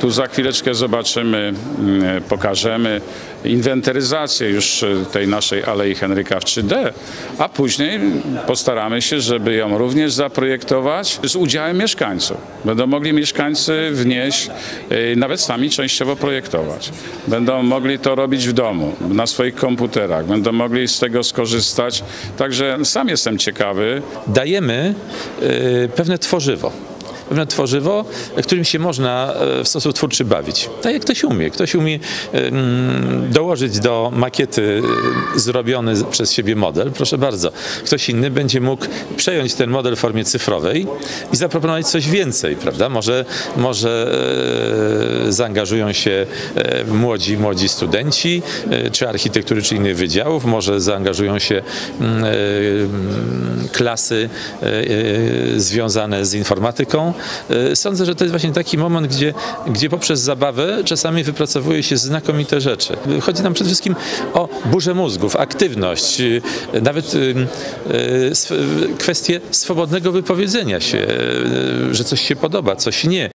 Tu za chwileczkę zobaczymy, mm, pokażemy inwentaryzację już e, tej naszej Alei Henryka w 3D, a później postaramy się, żeby ją również zaprojektować z udziałem mieszkańców. Będą mogli mieszkańcy wnieść, e, nawet sami częściowo projektować. Będą mogli to robić w domu, na swoich komputerach, będą mogli z tego skorzystać. Także sam jestem ciekawy, dajemy e, pewne tworzywo. Pewne tworzywo, którym się można e, w sposób twórczy bawić. Tak jak ktoś umie. Ktoś umie dołożyć do makiety e, zrobiony przez siebie model, proszę bardzo. Ktoś inny będzie mógł przejąć ten model w formie cyfrowej i zaproponować coś więcej, prawda? Może, może e, zaangażują się młodzi, młodzi studenci, czy architektury, czy innych wydziałów, może zaangażują się mm, klasy e, e, związane z informatyką. E, Sądzę, że to jest właśnie taki moment, gdzie, gdzie poprzez zabawę czasami wypracowuje się znakomite rzeczy. Chodzi nam przede wszystkim o burzę mózgów, aktywność, nawet kwestię swobodnego wypowiedzenia się, że coś się podoba, coś nie.